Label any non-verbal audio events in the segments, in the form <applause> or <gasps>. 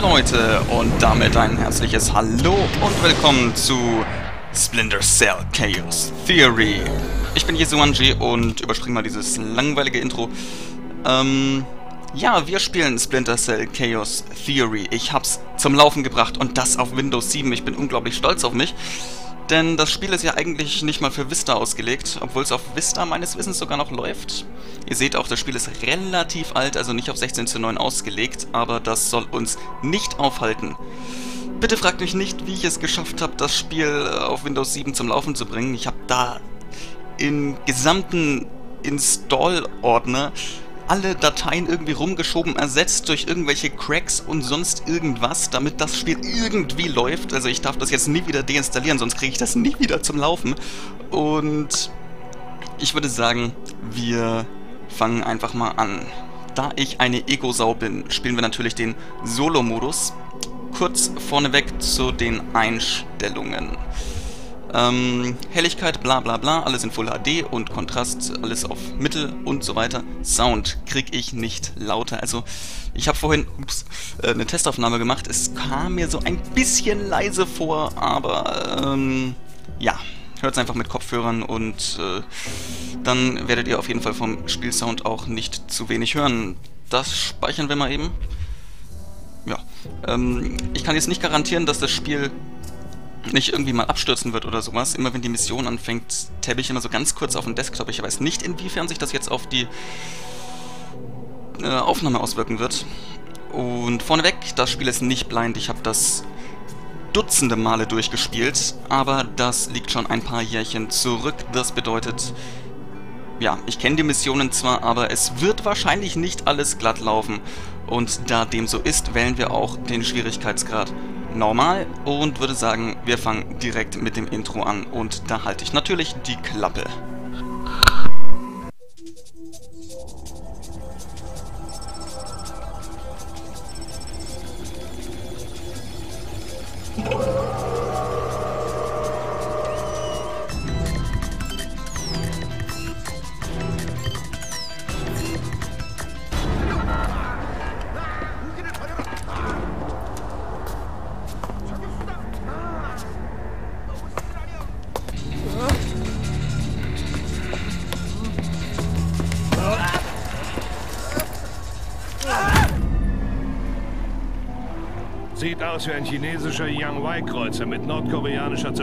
Leute, und damit ein herzliches Hallo und willkommen zu Splinter Cell Chaos Theory. Ich bin Jesuanji und überspringe mal dieses langweilige Intro. Ähm, ja, wir spielen Splinter Cell Chaos Theory. Ich hab's zum Laufen gebracht und das auf Windows 7. Ich bin unglaublich stolz auf mich. Denn das Spiel ist ja eigentlich nicht mal für Vista ausgelegt, obwohl es auf Vista meines Wissens sogar noch läuft. Ihr seht auch, das Spiel ist relativ alt, also nicht auf 16 zu 9 ausgelegt, aber das soll uns nicht aufhalten. Bitte fragt mich nicht, wie ich es geschafft habe, das Spiel äh, auf Windows 7 zum Laufen zu bringen. Ich habe da im gesamten Install-Ordner alle Dateien irgendwie rumgeschoben, ersetzt durch irgendwelche Cracks und sonst irgendwas, damit das Spiel irgendwie läuft. Also ich darf das jetzt nie wieder deinstallieren, sonst kriege ich das nie wieder zum Laufen. Und ich würde sagen, wir fangen einfach mal an. Da ich eine Ego-Sau bin, spielen wir natürlich den Solo-Modus. Kurz vorneweg zu den Einstellungen. Ähm, Helligkeit, bla bla bla, alles in Full HD und Kontrast, alles auf Mittel und so weiter. Sound krieg ich nicht lauter. Also, ich habe vorhin ups, äh, eine Testaufnahme gemacht. Es kam mir so ein bisschen leise vor, aber ähm, ja, hört es einfach mit Kopfhörern und äh, dann werdet ihr auf jeden Fall vom Spielsound auch nicht zu wenig hören. Das speichern wir mal eben. Ja, ähm, ich kann jetzt nicht garantieren, dass das Spiel nicht irgendwie mal abstürzen wird oder sowas. Immer wenn die Mission anfängt, tabbe ich immer so ganz kurz auf den Desktop. Ich weiß nicht, inwiefern sich das jetzt auf die äh, Aufnahme auswirken wird. Und vorneweg, das Spiel ist nicht blind. Ich habe das dutzende Male durchgespielt, aber das liegt schon ein paar Jährchen zurück. Das bedeutet, ja, ich kenne die Missionen zwar, aber es wird wahrscheinlich nicht alles glatt laufen. Und da dem so ist, wählen wir auch den Schwierigkeitsgrad normal und würde sagen, wir fangen direkt mit dem Intro an und da halte ich natürlich die Klappe. Aus wie ein chinesischer Yang Wei-Kreuzer mit nordkoreanischer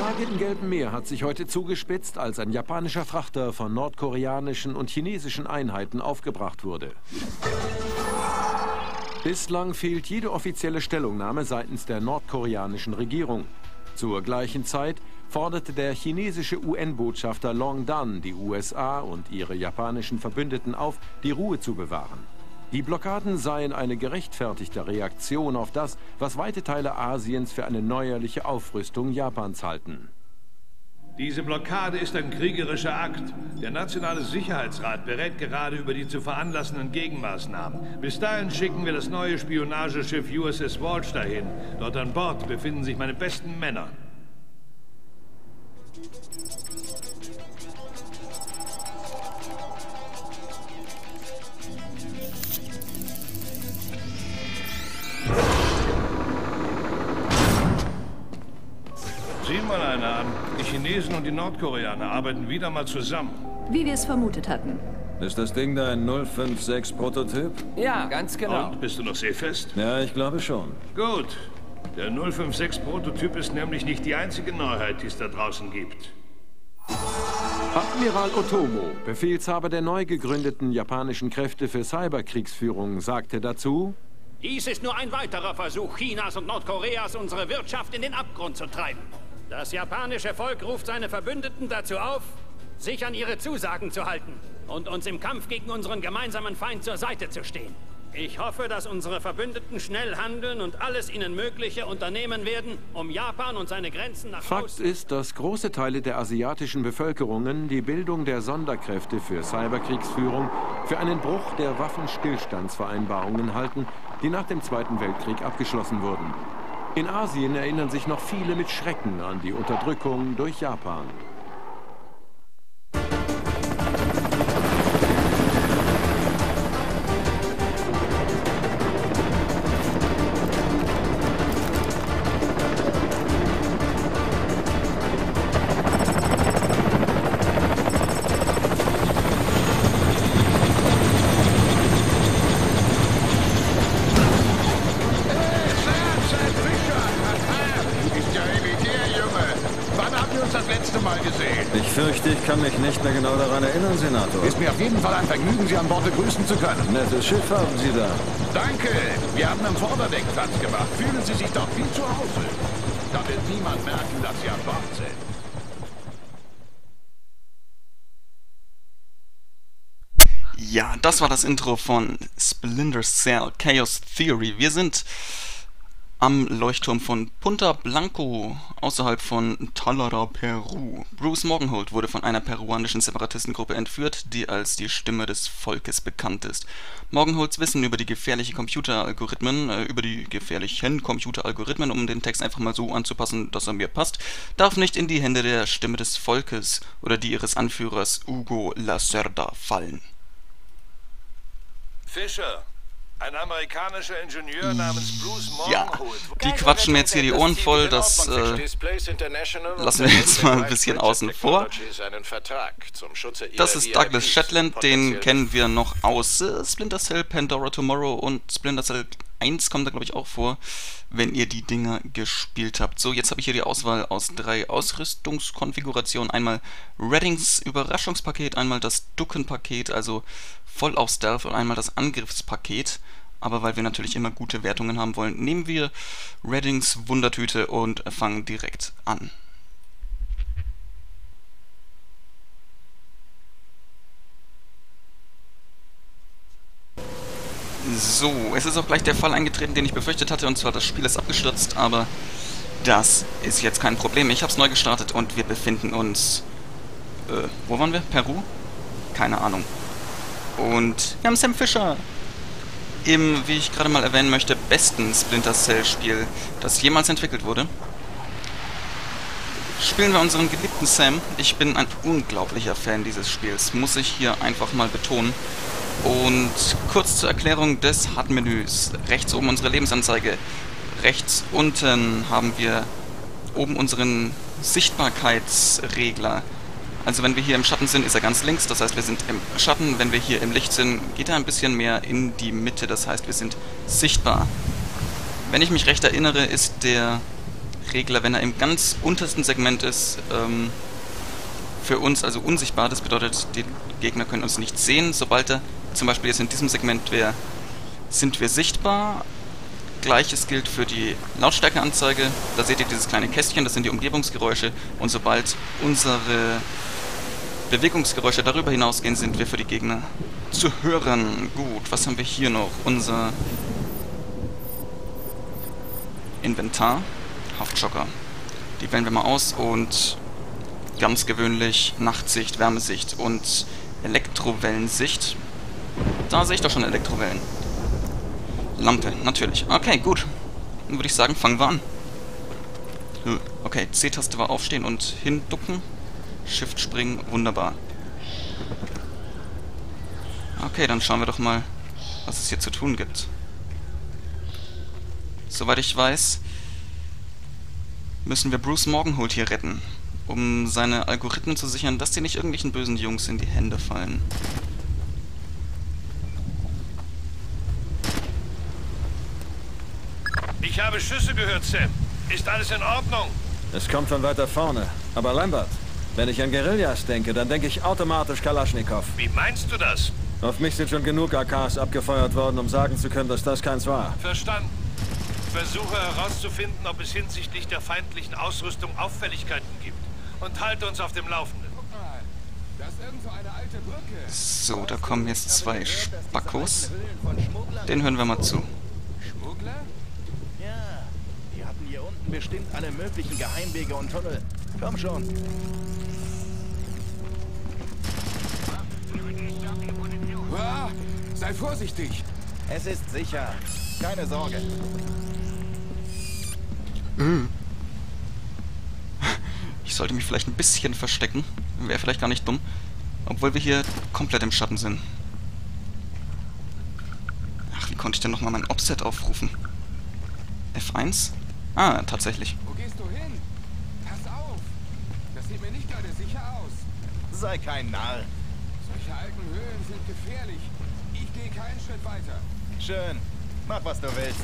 Lage im Gelben Meer hat sich heute zugespitzt, als ein japanischer Frachter von nordkoreanischen und chinesischen Einheiten aufgebracht wurde. Bislang fehlt jede offizielle Stellungnahme seitens der nordkoreanischen Regierung. Zur gleichen Zeit forderte der chinesische UN-Botschafter Long Dan die USA und ihre japanischen Verbündeten auf, die Ruhe zu bewahren. Die Blockaden seien eine gerechtfertigte Reaktion auf das, was weite Teile Asiens für eine neuerliche Aufrüstung Japans halten. Diese Blockade ist ein kriegerischer Akt. Der Nationale Sicherheitsrat berät gerade über die zu veranlassenden Gegenmaßnahmen. Bis dahin schicken wir das neue Spionageschiff USS Walsh dahin. Dort an Bord befinden sich meine besten Männer. Sieh mal einer an. Die Chinesen und die Nordkoreaner arbeiten wieder mal zusammen. Wie wir es vermutet hatten. Ist das Ding da ein 056-Prototyp? Ja, ganz genau. Und, bist du noch seefest? Ja, ich glaube schon. Gut. Der 056-Prototyp ist nämlich nicht die einzige Neuheit, die es da draußen gibt. Admiral Otomo, Befehlshaber der neu gegründeten japanischen Kräfte für Cyberkriegsführung, sagte dazu, Dies ist nur ein weiterer Versuch Chinas und Nordkoreas, unsere Wirtschaft in den Abgrund zu treiben. Das japanische Volk ruft seine Verbündeten dazu auf, sich an ihre Zusagen zu halten und uns im Kampf gegen unseren gemeinsamen Feind zur Seite zu stehen. Ich hoffe, dass unsere Verbündeten schnell handeln und alles ihnen Mögliche unternehmen werden, um Japan und seine Grenzen nach Fakt außen... ist, dass große Teile der asiatischen Bevölkerungen die Bildung der Sonderkräfte für Cyberkriegsführung für einen Bruch der Waffenstillstandsvereinbarungen halten, die nach dem Zweiten Weltkrieg abgeschlossen wurden. In Asien erinnern sich noch viele mit Schrecken an die Unterdrückung durch Japan. Mehr genau daran erinnern, Senator. Ist mir auf jeden Fall ein Vergnügen, Sie an Bord begrüßen zu können. Nettes Schiff haben Sie da. Danke. Wir haben am Vorderdeck Platz gemacht. Fühlen Sie sich doch wie zu Hause. Da wird niemand merken, dass Sie an Bord sind. Ja, das war das Intro von Splinter Cell Chaos Theory. Wir sind am Leuchtturm von Punta Blanco außerhalb von Talara, Peru. Bruce Morgenhold wurde von einer peruanischen Separatistengruppe entführt, die als die Stimme des Volkes bekannt ist. Morgenholds Wissen über die gefährlichen Computeralgorithmen, äh, über die gefährlichen Computeralgorithmen, um den Text einfach mal so anzupassen, dass er mir passt, darf nicht in die Hände der Stimme des Volkes oder die ihres Anführers Hugo Lacerda fallen. Fischer, ein amerikanischer Ingenieur namens Bruce Ja, Morgenhold. die quatschen mir jetzt hier die Ohren voll, das äh, lassen wir jetzt mal ein bisschen außen vor. Das ist Douglas Shetland, den kennen wir noch aus äh, Splinter Cell, Pandora Tomorrow und Splinter Cell 1 kommt da glaube ich auch vor, wenn ihr die Dinger gespielt habt. So, jetzt habe ich hier die Auswahl aus drei Ausrüstungskonfigurationen. Einmal Reddings Überraschungspaket, einmal das Duckenpaket, also voll auf Stealth und einmal das Angriffspaket. Aber weil wir natürlich immer gute Wertungen haben wollen, nehmen wir Reddings Wundertüte und fangen direkt an. So, es ist auch gleich der Fall eingetreten, den ich befürchtet hatte, und zwar das Spiel ist abgestürzt, aber das ist jetzt kein Problem. Ich habe es neu gestartet und wir befinden uns... Äh, wo waren wir? Peru? Keine Ahnung. Und wir haben Sam Fisher im, wie ich gerade mal erwähnen möchte, besten Splinter Cell Spiel, das jemals entwickelt wurde. Spielen wir unseren geliebten Sam. Ich bin ein unglaublicher Fan dieses Spiels, muss ich hier einfach mal betonen. Und kurz zur Erklärung des HUD-Menüs. Rechts oben unsere Lebensanzeige. Rechts unten haben wir oben unseren Sichtbarkeitsregler. Also wenn wir hier im Schatten sind, ist er ganz links, das heißt wir sind im Schatten. Wenn wir hier im Licht sind, geht er ein bisschen mehr in die Mitte, das heißt wir sind sichtbar. Wenn ich mich recht erinnere, ist der Regler, wenn er im ganz untersten Segment ist, ähm, für uns also unsichtbar. Das bedeutet, die Gegner können uns nicht sehen. Sobald er zum Beispiel jetzt in diesem Segment wäre, sind wir sichtbar. Gleiches gilt für die Lautstärkeanzeige. Da seht ihr dieses kleine Kästchen, das sind die Umgebungsgeräusche. Und sobald unsere Bewegungsgeräusche darüber hinausgehen, sind wir für die Gegner zu hören. Gut, was haben wir hier noch? Unser Inventar. Haftschocker. Die wählen wir mal aus und ganz gewöhnlich Nachtsicht, Wärmesicht und Elektrowellensicht. Da sehe ich doch schon Elektrowellen. Lampe, natürlich. Okay, gut. Dann würde ich sagen, fangen wir an. Okay, C-Taste war aufstehen und hinducken. Shift springen, wunderbar. Okay, dann schauen wir doch mal, was es hier zu tun gibt. Soweit ich weiß, müssen wir Bruce Morgenhold hier retten, um seine Algorithmen zu sichern, dass die nicht irgendwelchen bösen Jungs in die Hände fallen. Ich habe Schüsse gehört, Sam. Ist alles in Ordnung? Es kommt von weiter vorne. Aber Lambert, wenn ich an Guerillas denke, dann denke ich automatisch Kalaschnikow. Wie meinst du das? Auf mich sind schon genug AKs abgefeuert worden, um sagen zu können, dass das keins war. Verstanden. Versuche herauszufinden, ob es hinsichtlich der feindlichen Ausrüstung Auffälligkeiten gibt. Und halte uns auf dem Laufenden. So, da kommen jetzt zwei Spackos. Den hören wir mal zu. Schmuggler? Ja, die hatten hier unten bestimmt alle möglichen Geheimwege und Tunnel. Komm schon. Ah, sei vorsichtig. Es ist sicher. Keine Sorge. Ich sollte mich vielleicht ein bisschen verstecken. Wäre vielleicht gar nicht dumm. Obwohl wir hier komplett im Schatten sind. Ach, wie konnte ich denn nochmal mein Offset aufrufen? F1? Ah, tatsächlich. Wo gehst du hin? Pass auf. Das sieht mir nicht gerade sicher aus. Sei kein Narr. Solche alten Höhlen sind gefährlich. Ich gehe keinen Schritt weiter. Schön. Mach, was du willst.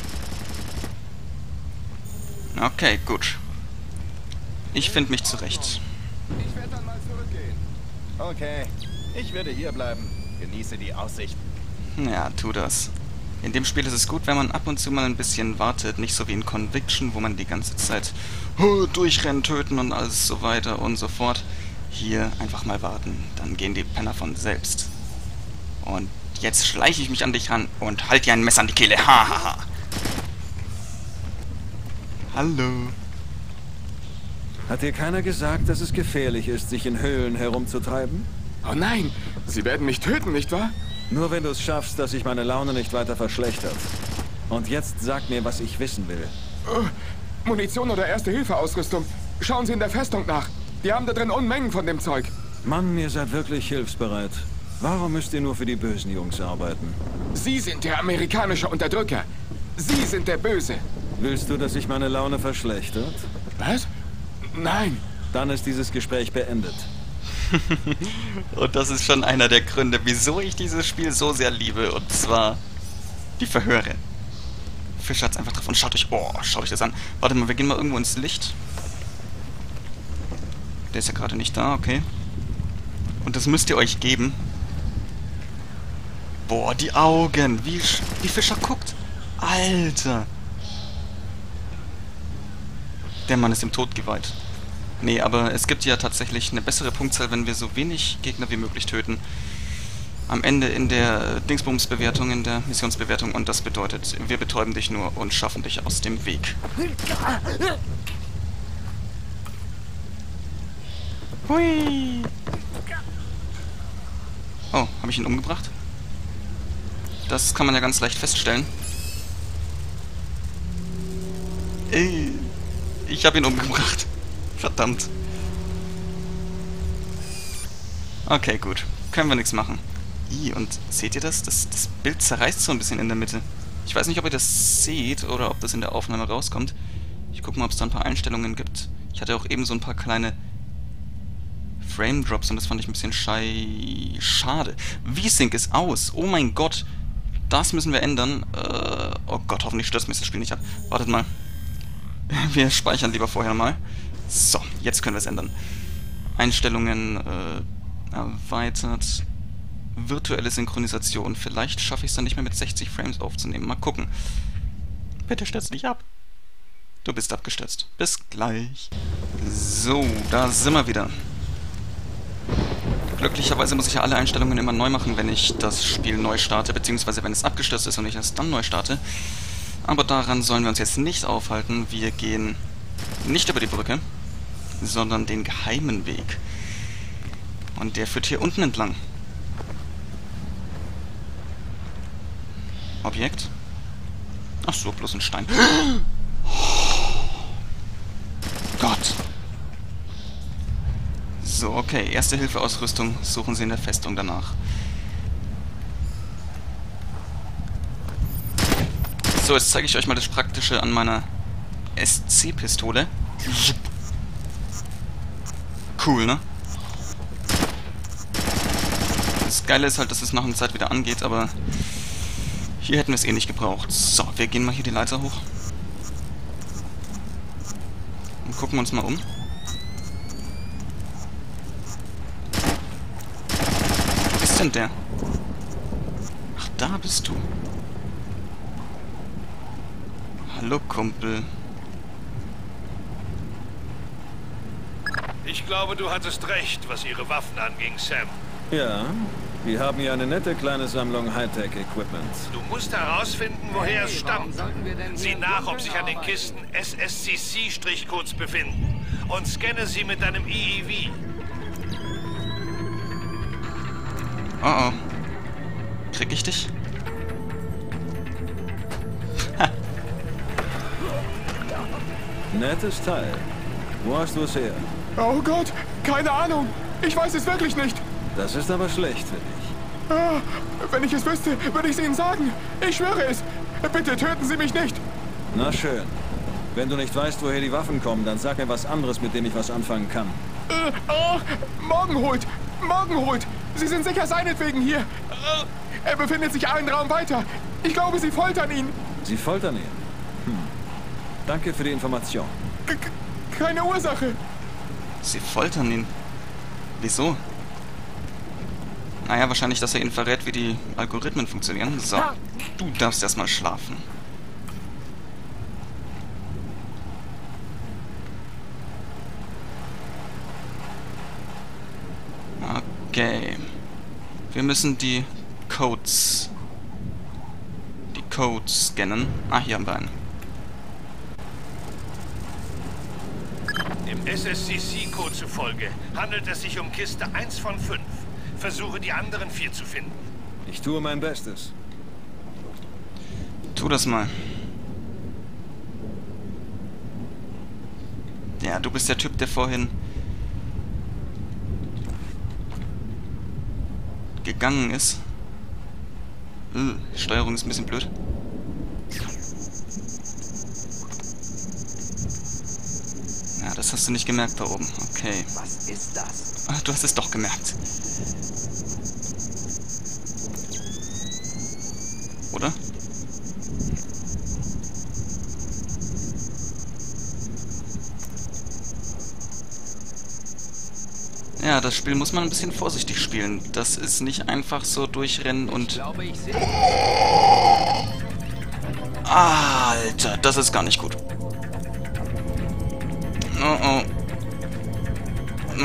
Okay, gut. Ich finde mich zurecht. Ich werde dann mal zurückgehen. Okay. Ich werde hier bleiben. Genieße die Aussicht. Ja, tu das. In dem Spiel ist es gut, wenn man ab und zu mal ein bisschen wartet, nicht so wie in Conviction, wo man die ganze Zeit "Huh, durchrennen, töten und alles so weiter und so fort. Hier einfach mal warten, dann gehen die Penner von selbst. Und jetzt schleiche ich mich an dich ran und halt dir ein Messer an die Kehle. Ha, ha, ha. Hallo. Hat dir keiner gesagt, dass es gefährlich ist, sich in Höhlen herumzutreiben? Oh nein, Sie werden mich töten, nicht wahr? Nur wenn du es schaffst, dass sich meine Laune nicht weiter verschlechtert. Und jetzt sag mir, was ich wissen will. Oh, Munition oder Erste-Hilfe-Ausrüstung. Schauen Sie in der Festung nach. Die haben da drin Unmengen von dem Zeug. Mann, ihr seid wirklich hilfsbereit. Warum müsst ihr nur für die bösen Jungs arbeiten? Sie sind der amerikanische Unterdrücker. Sie sind der Böse. Willst du, dass sich meine Laune verschlechtert? Was? Nein. Dann ist dieses Gespräch beendet. <laughs> Und das ist schon einer der Gründe, wieso ich dieses Spiel so sehr liebe. Und zwar die Verhöre. Fischer hat's einfach davon. Schaut euch, oh, schaut euch das an. Warte mal, wir gehen mal irgendwo ins Licht. Der ist ja gerade nicht da, okay. Und das müsst ihr euch geben. Boah, die Augen. Wie, wie Fischer guckt. Alter. Der Mann ist im Tod geweiht. Nee, aber es gibt ja tatsächlich eine bessere Punktzahl, wenn wir so wenig Gegner wie möglich töten. Am Ende in der Dingsbums-Bewertung, in der Missionsbewertung. Und das bedeutet, wir betäuben dich nur und schaffen dich aus dem Weg. Hui! Oh, habe ich ihn umgebracht? Das kann man ja ganz leicht feststellen. Ich habe ihn umgebracht. Verdammt. Okay, gut. Können wir nichts machen. I, und seht ihr das? das? Das Bild zerreißt so ein bisschen in der Mitte. Ich weiß nicht, ob ihr das seht oder ob das in der Aufnahme rauskommt. Ich gucke mal, ob es da ein paar Einstellungen gibt. Ich hatte auch eben so ein paar kleine Frame Drops und das fand ich ein bisschen schei schade. V-Sync ist aus. Oh mein Gott. Das müssen wir ändern. Äh, oh Gott, hoffentlich stürzt mich das Spiel nicht ab. Wartet mal. <laughs> Wir speichern lieber vorher mal. So, jetzt können wir es ändern. Einstellungen äh, erweitert. Virtuelle Synchronisation. Vielleicht schaffe ich es dann nicht mehr mit 60 Frames aufzunehmen. Mal gucken. Bitte stürz nicht ab. Du bist abgestürzt. Bis gleich. So, da sind wir wieder. Glücklicherweise muss ich ja alle Einstellungen immer neu machen, wenn ich das Spiel neu starte, beziehungsweise wenn es abgestürzt ist und ich es dann neu starte. Aber daran sollen wir uns jetzt nicht aufhalten. Wir gehen nicht über die Brücke, sondern den geheimen Weg. Und der führt hier unten entlang. Objekt. Ach so, bloß ein Stein. <gasps> Gott. So, okay. Erste Hilfeausrüstung suchen Sie in der Festung danach. So, jetzt zeige ich euch mal das Praktische an meiner SC-Pistole. Cool, ne? Das Geile ist halt, dass es nach einer Zeit wieder angeht, aber hier hätten wir es eh nicht gebraucht. So, wir gehen mal hier die Leiter hoch. Und gucken uns mal um. Wo ist denn der? Ach, da bist du. Hallo, Kumpel. Ich glaube, du hattest recht, was ihre Waffen anging, Sam. Ja, wir haben hier eine nette kleine Sammlung Hightech-Equipment. Du musst herausfinden, woher es stammt. Sieh nach, ob sich an den Kisten SSCC-Strichcodes befinden. Und scanne sie mit deinem EEV. Oh oh. Krieg ich dich? Nettes Teil. Wo hast du es her? Oh Gott, keine Ahnung. Ich weiß es wirklich nicht. Das ist aber schlecht für dich. Ah, wenn ich es wüsste, würde ich es Ihnen sagen. Ich schwöre es. Bitte töten Sie mich nicht. Na schön. Wenn du nicht weißt, woher die Waffen kommen, dann sag mir was anderes, mit dem ich was anfangen kann. Äh, oh, morgen holt. Morgen holt. Sie sind sicher seinetwegen hier. Äh, er befindet sich einen Raum weiter. Ich glaube, Sie foltern ihn. Sie foltern ihn? Hm. Danke für die Information. K keine Ursache. Sie foltern ihn. Wieso? Naja, wahrscheinlich, dass er ihnen verrät, wie die Algorithmen funktionieren. So, du darfst erstmal schlafen. Okay. Wir müssen die Codes... Die Codes scannen. Ah, hier haben wir einen. SSCC-Code zufolge handelt es sich um Kiste 1 von 5. Versuche die anderen vier zu finden. Ich tue mein Bestes. Tu das mal. Ja, du bist der Typ, der vorhin gegangen ist. Äh, Steuerung ist ein bisschen blöd. Ja, das hast du nicht gemerkt da oben. Okay. Was ist das? Ach, du hast es doch gemerkt. Oder? Ja, das Spiel muss man ein bisschen vorsichtig spielen. Das ist nicht einfach so durchrennen und... Glaube ich. Alter, das ist gar nicht gut.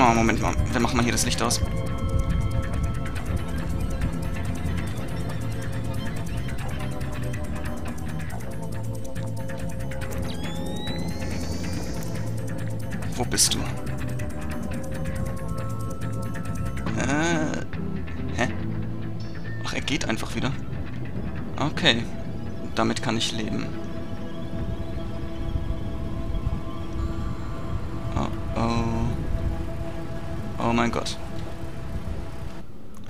Oh, Moment mal. Wir machen mal hier das Licht aus. Wo bist du? Äh, hä? Ach, er geht einfach wieder. Okay. Damit kann ich leben. Mein Gott.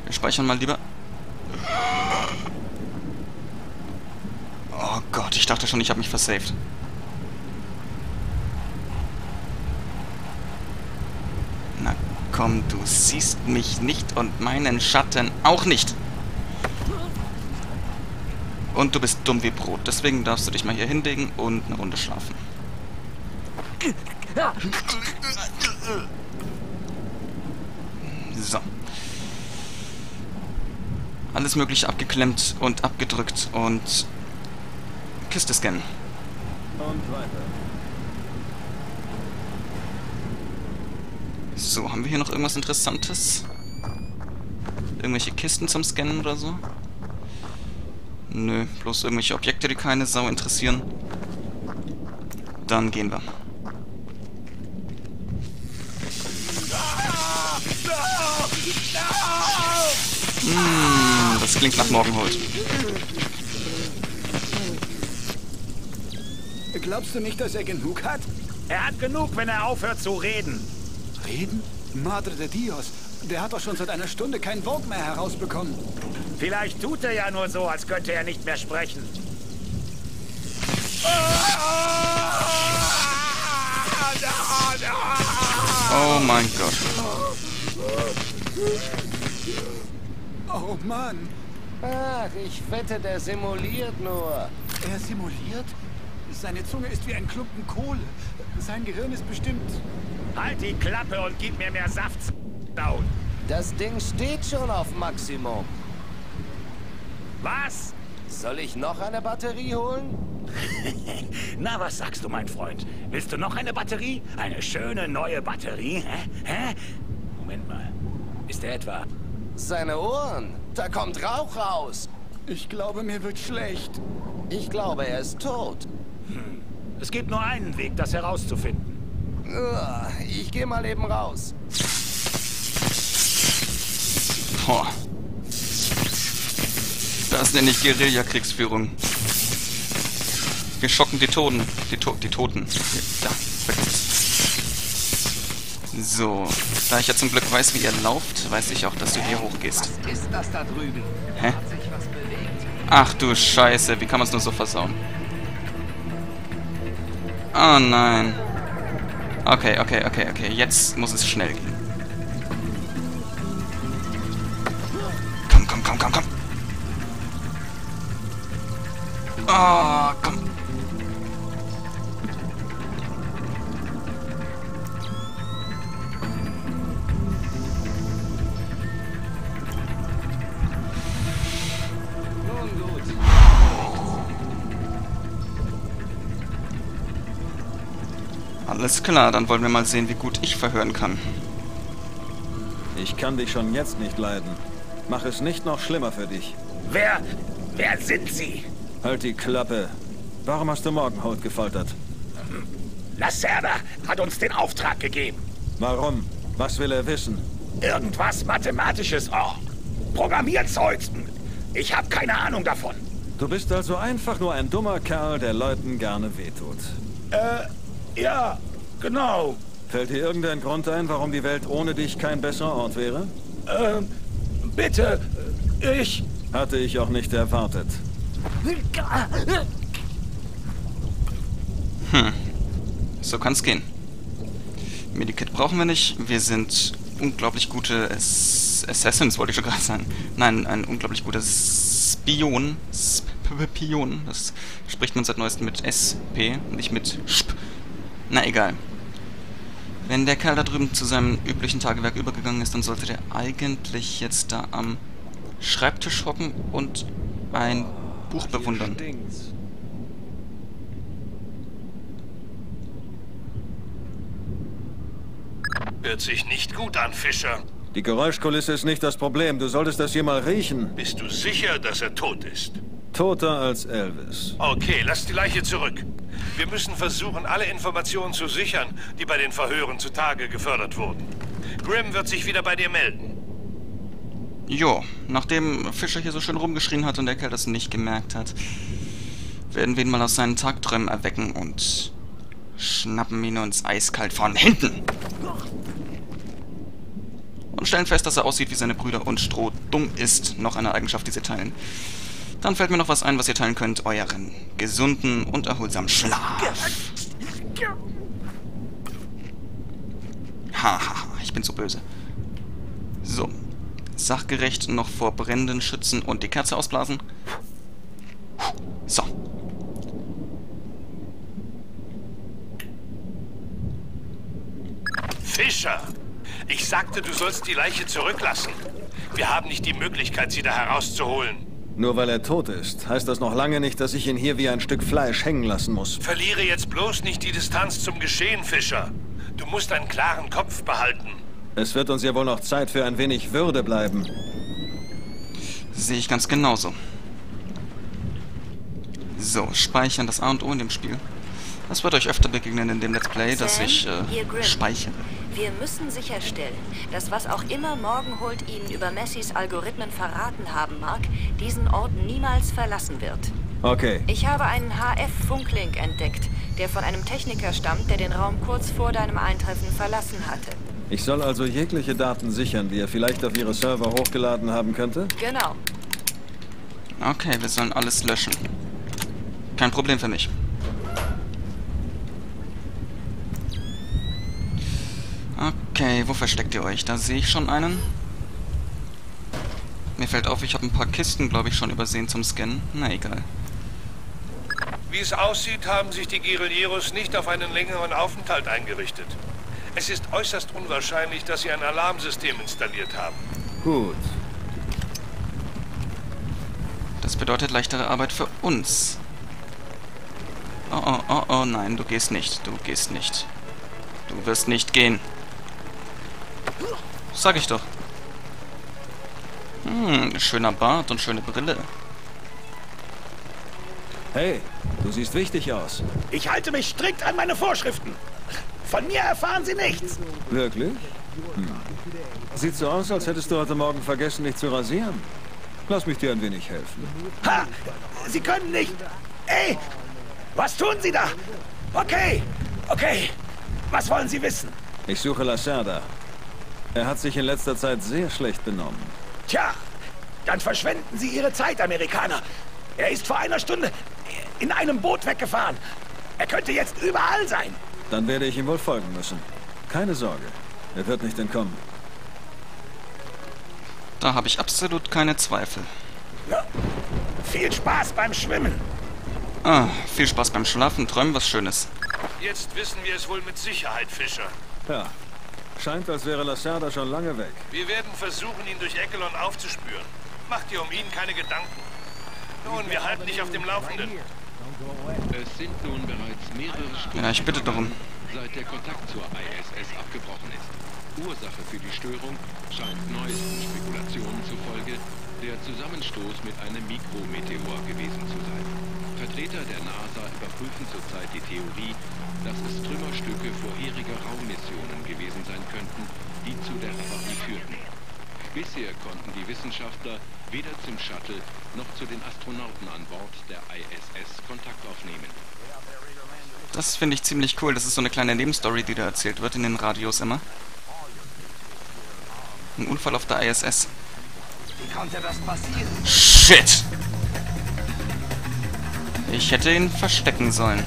Wir speichern mal lieber. Oh Gott, ich dachte schon, ich habe mich versaved. Na komm, du siehst mich nicht und meinen Schatten auch nicht. Und du bist dumm wie Brot. Deswegen darfst du dich mal hier hinlegen und eine Runde schlafen. So. Alles mögliche abgeklemmt und abgedrückt und Kiste scannen. Und weiter. So, haben wir hier noch irgendwas Interessantes? Irgendwelche Kisten zum Scannen oder so? Nö, bloß irgendwelche Objekte, die keine Sau interessieren. Dann gehen wir. Mmh, das klingt nach Morgenhold. Glaubst du nicht, dass er genug hat? Er hat genug, wenn er aufhört zu reden. Reden? Madre de Dios, der hat doch schon seit einer Stunde kein Wort mehr herausbekommen. Vielleicht tut er ja nur so, als könnte er nicht mehr sprechen. Oh mein Gott. Oh Mann, Ach, ich wette, der simuliert nur. er simuliert? Seine Zunge ist wie ein Klumpen Kohle. Sein Gehirn ist bestimmt... Halt die Klappe und gib mir mehr Saft. Down. Das Ding steht schon auf Maximum. Was? Soll ich noch eine Batterie holen? <laughs> Na, was sagst du, mein Freund? Willst du noch eine Batterie? Eine schöne neue Batterie? Hä? Hä? Moment mal. Ist der etwa... Seine Ohren. Da kommt Rauch raus. Ich glaube, mir wird schlecht. Ich glaube, er ist tot. Hm. Es gibt nur einen Weg, das herauszufinden. Ich gehe mal eben raus. Boah. Das nenne ich Guerilla-Kriegsführung. Wir schocken die Toten. Die, to die Toten. Ja, so, da ich ja zum Glück weiß, wie ihr lauft, weiß ich auch, dass du hier hochgehst. Was ist das da drüben? Hä? Ach du Scheiße, wie kann man es nur so versauen? Oh nein. Okay, okay, okay, okay. Jetzt muss es schnell gehen. Komm, komm, komm, komm, komm. Oh, klar, dann wollen wir mal sehen, wie gut ich verhören kann. Ich kann dich schon jetzt nicht leiden. Mach es nicht noch schlimmer für dich. Wer... wer sind Sie? Halt die Klappe. Warum hast du Morgenhaut gefoltert? Lacerda hat uns den Auftrag gegeben. Warum? Was will er wissen? Irgendwas Mathematisches. Oh, Programmierzeugs. Ich habe keine Ahnung davon. Du bist also einfach nur ein dummer Kerl, der Leuten gerne wehtut. Äh, ja, genau. Fällt dir irgendein Grund ein, warum die Welt ohne dich kein besserer Ort wäre? Ähm, bitte, ich... Hatte ich auch nicht erwartet. Hm. So kann's gehen. Medikit brauchen wir nicht. Wir sind unglaublich gute Ass Assassins, wollte ich schon gerade sagen. Nein, ein unglaublich guter Spion. Spion. Das spricht man seit neuestem mit SP, nicht mit SP. Na egal. Wenn der Kerl da drüben zu seinem üblichen Tagewerk übergegangen ist, dann sollte der eigentlich jetzt da am Schreibtisch hocken und ein Buch bewundern. Hört sich nicht gut an, Fischer. Die Geräuschkulisse ist nicht das Problem. Du solltest das hier mal riechen. Bist du sicher, dass er tot ist? Toter als Elvis. Okay, lass die Leiche zurück. Wir müssen versuchen, alle Informationen zu sichern, die bei den Verhören zutage gefördert wurden. Grimm wird sich wieder bei dir melden. Jo, nachdem Fischer hier so schön rumgeschrien hat und der Kerl das nicht gemerkt hat, werden wir ihn mal aus seinen Tagträumen erwecken und schnappen ihn uns eiskalt von hinten. Und stellen fest, dass er aussieht wie seine Brüder und Stroh dumm ist. Noch eine Eigenschaft, die sie teilen. Dann fällt mir noch was ein, was ihr teilen könnt. Euren gesunden und erholsamen Schlaf. Haha, ich bin so böse. So. Sachgerecht noch vor Brennenden schützen und die Kerze ausblasen. So. Fischer! Ich sagte, du sollst die Leiche zurücklassen. Wir haben nicht die Möglichkeit, sie da herauszuholen. Nur weil er tot ist, heißt das noch lange nicht, dass ich ihn hier wie ein Stück Fleisch hängen lassen muss. Verliere jetzt bloß nicht die Distanz zum Geschehen, Fischer. Du musst einen klaren Kopf behalten. Es wird uns ja wohl noch Zeit für ein wenig Würde bleiben. Sehe ich ganz genauso. So, speichern das A und O in dem Spiel. Das wird euch öfter begegnen in dem Let's Play, dass ich äh, speichere. Wir müssen sicherstellen, dass was auch immer Morgenholt Ihnen über Messis Algorithmen verraten haben mag, diesen Ort niemals verlassen wird. Okay. Ich habe einen HF-Funklink entdeckt, der von einem Techniker stammt, der den Raum kurz vor deinem Eintreffen verlassen hatte. Ich soll also jegliche Daten sichern, die er vielleicht auf Ihre Server hochgeladen haben könnte? Genau. Okay, wir sollen alles löschen. Kein Problem für mich. Okay, wo versteckt ihr euch? Da sehe ich schon einen. Mir fällt auf, ich habe ein paar Kisten, glaube ich, schon übersehen zum Scannen. Na egal. Wie es aussieht, haben sich die Guerilleros nicht auf einen längeren Aufenthalt eingerichtet. Es ist äußerst unwahrscheinlich, dass sie ein Alarmsystem installiert haben. Gut. Das bedeutet leichtere Arbeit für uns. Oh, oh, oh, oh, nein, du gehst nicht. Du gehst nicht. Du wirst nicht gehen. Sag ich doch. Hm, schöner Bart und schöne Brille. Hey, du siehst wichtig aus. Ich halte mich strikt an meine Vorschriften. Von mir erfahren Sie nichts. Wirklich? Hm. Sieht so aus, als hättest du heute Morgen vergessen, dich zu rasieren. Lass mich dir ein wenig helfen. Ha! Sie können nicht... Ey! Was tun Sie da? Okay, okay. Was wollen Sie wissen? Ich suche Lacerda. Er hat sich in letzter Zeit sehr schlecht benommen. Tja, dann verschwenden Sie Ihre Zeit, Amerikaner. Er ist vor einer Stunde in einem Boot weggefahren. Er könnte jetzt überall sein. Dann werde ich ihm wohl folgen müssen. Keine Sorge, er wird nicht entkommen. Da habe ich absolut keine Zweifel. Ja. Viel Spaß beim Schwimmen. Ah, viel Spaß beim Schlafen, träumen was Schönes. Jetzt wissen wir es wohl mit Sicherheit, Fischer. Ja, scheint, als wäre Lacerda schon lange weg. Wir werden versuchen, ihn durch Echelon aufzuspüren. Mach dir um ihn keine Gedanken. Nun, wir halten dich auf dem Laufenden. Es sind nun bereits mehrere Stunden ja, ich bitte darum. seit der Kontakt zur ISS abgebrochen ist. Ursache für die Störung scheint neuesten Spekulationen zufolge der Zusammenstoß mit einem Mikrometeor gewesen zu sein. Vertreter der NASA überprüfen zurzeit die Theorie, dass es Trümmerstücke vorheriger Raummissionen gewesen sein könnten, die zu der Havarie führten. Bisher konnten die Wissenschaftler weder zum Shuttle noch zu den Astronauten an Bord der ISS Kontakt aufnehmen. Das finde ich ziemlich cool. Das ist so eine kleine Nebenstory, die da erzählt wird in den Radios immer. Ein Unfall auf der ISS. Wie konnte das passieren? Shit! Ich hätte ihn verstecken sollen.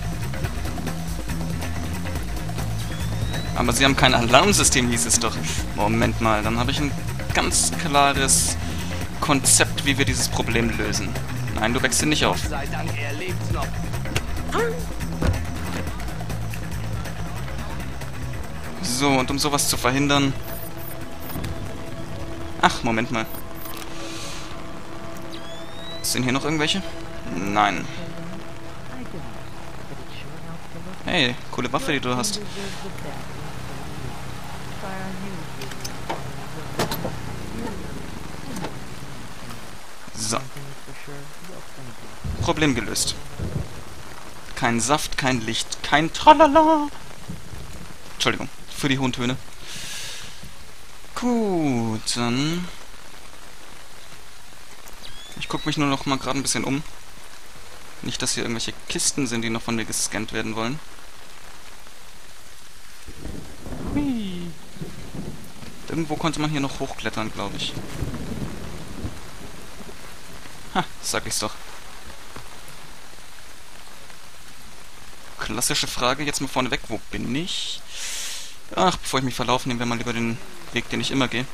Aber sie haben kein Alarmsystem, hieß es doch. Moment mal, dann habe ich ein ganz klares Konzept, wie wir dieses Problem lösen. Nein, du wächst nicht auf. So, und um sowas zu verhindern... Ach, Moment mal. Sind hier noch irgendwelche? Nein. Hey, coole Waffe, die du hast. So. Problem gelöst. Kein Saft, kein Licht, kein Tralala. Entschuldigung, für die hohen Töne. Gut, dann... Ich gucke mich nur noch mal gerade ein bisschen um. Nicht, dass hier irgendwelche Kisten sind, die noch von mir gescannt werden wollen. Hui. Irgendwo konnte man hier noch hochklettern, glaube ich. Ha, sag ich's doch. Klassische Frage, jetzt mal vorne weg. Wo bin ich? Ach, bevor ich mich verlaufe, nehmen wir mal lieber den Weg, den ich immer gehe.